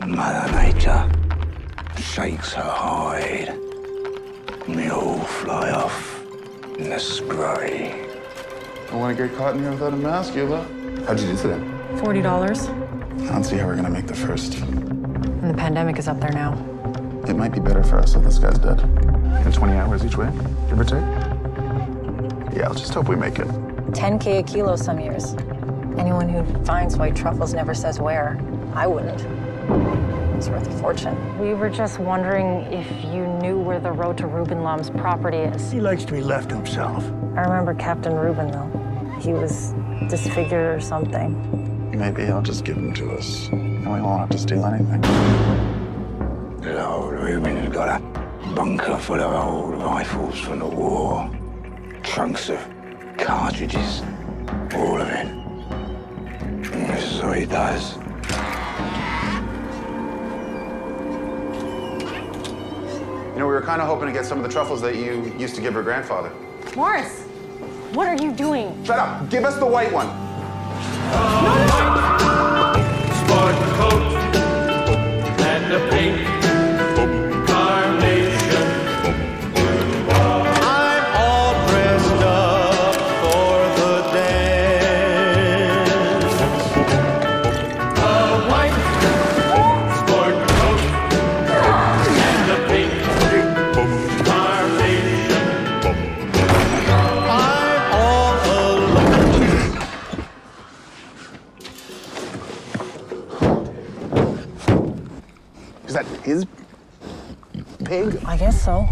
Mother Nature shakes her hide. And they all fly off in the spray. Don't want to get caught in here without a mask, Eva. How'd you do today? $40. I don't see how we're gonna make the first. And the pandemic is up there now. It might be better for us if this guy's dead. And 20 hours each way, give or take. Yeah, I'll just hope we make it. 10K a kilo some years. Anyone who finds white truffles never says where. I wouldn't. It's worth a fortune. We were just wondering if you knew where the road to Ruben Lom's property is. He likes to be left to himself. I remember Captain Ruben, though. He was disfigured or something. Maybe he'll just give them to us, and we won't have to steal anything. Good old Ruben's got a bunker full of old rifles from the war. Trunks of cartridges. All of it. And this is what he does. Kind of hoping to get some of the truffles that you used to give her grandfather. Morris, what are you doing? Shut up! Give us the white one! Sport Is that his pig? I guess so.